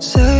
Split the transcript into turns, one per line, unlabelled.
Say